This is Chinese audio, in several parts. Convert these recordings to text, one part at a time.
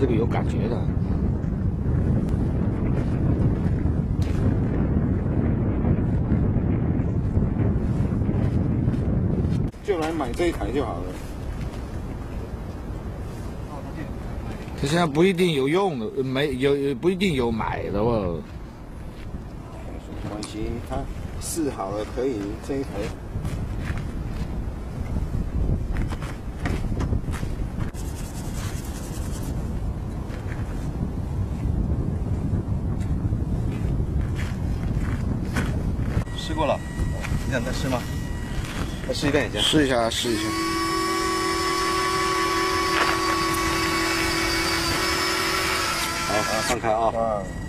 这个有感觉的。就来买这一台就好了。它现在不一定有用的，没有不一定有买的哦。没关系，它试好了可以这一台。过了，你想再试吗？再试一遍也行。试一下，试一下。好，放开啊。还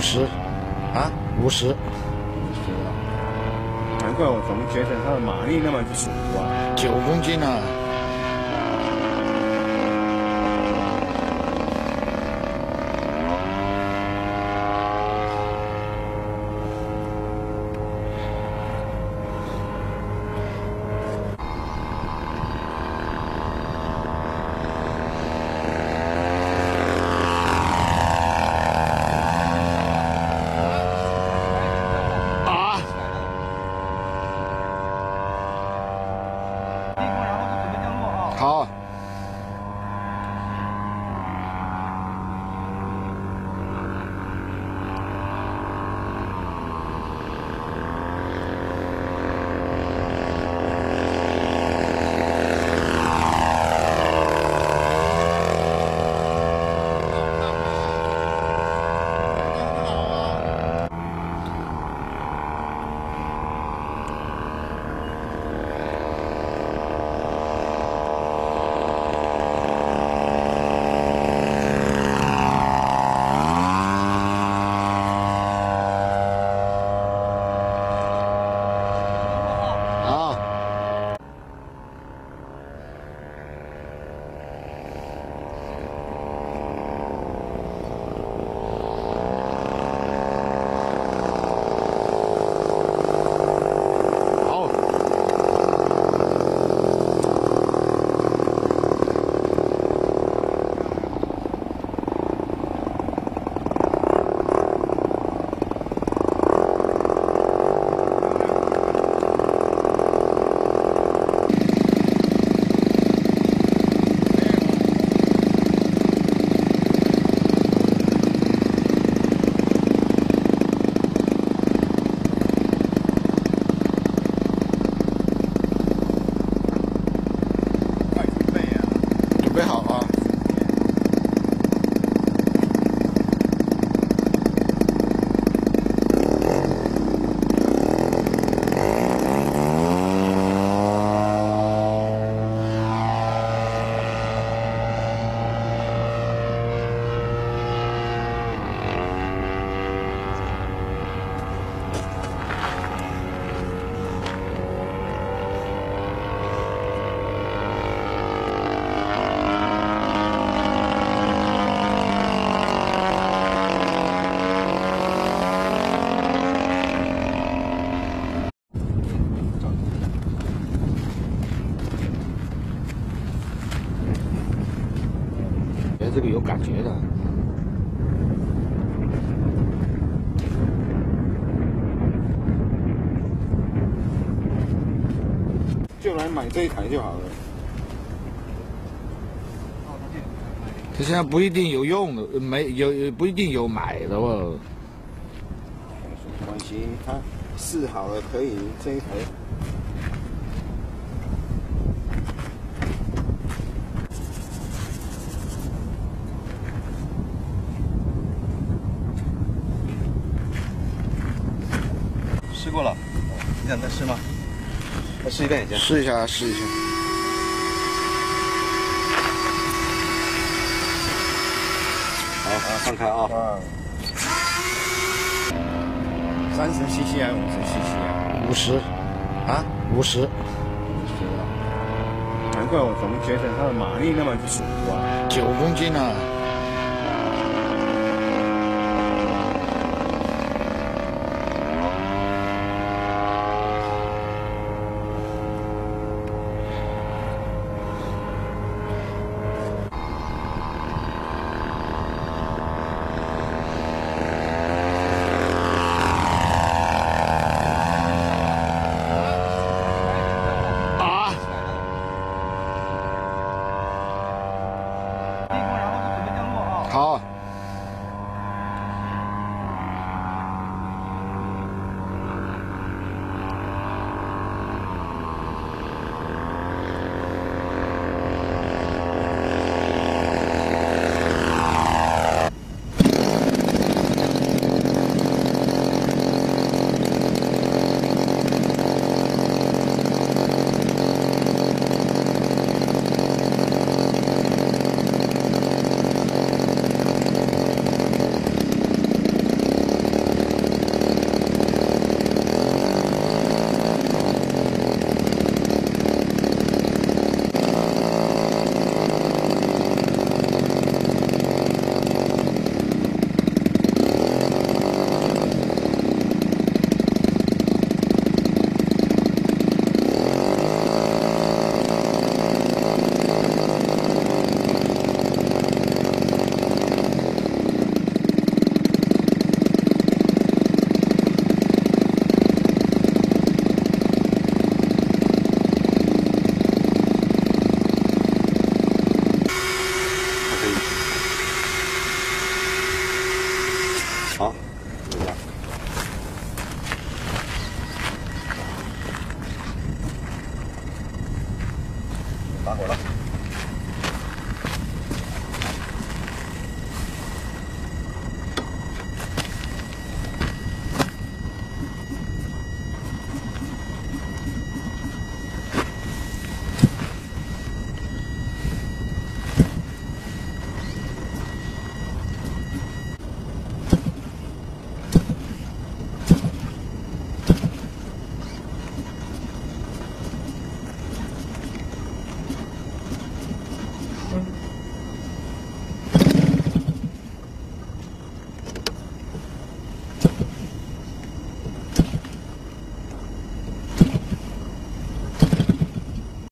五十，啊？五十，难怪我总觉得他的马力那么足啊！九公斤啊！有感觉的。就来买这一台就好了。他现在不一定有用的，没有不一定有买的哦。没关系，他试好了可以这一台。试过了，你想再试吗？再试一遍也行。试一下，试一下。好，放开啊！三十 CC 还是五十 CC 啊？五十啊，五十，五十啊！难怪我总觉得它的马力那么足啊。九公斤啊！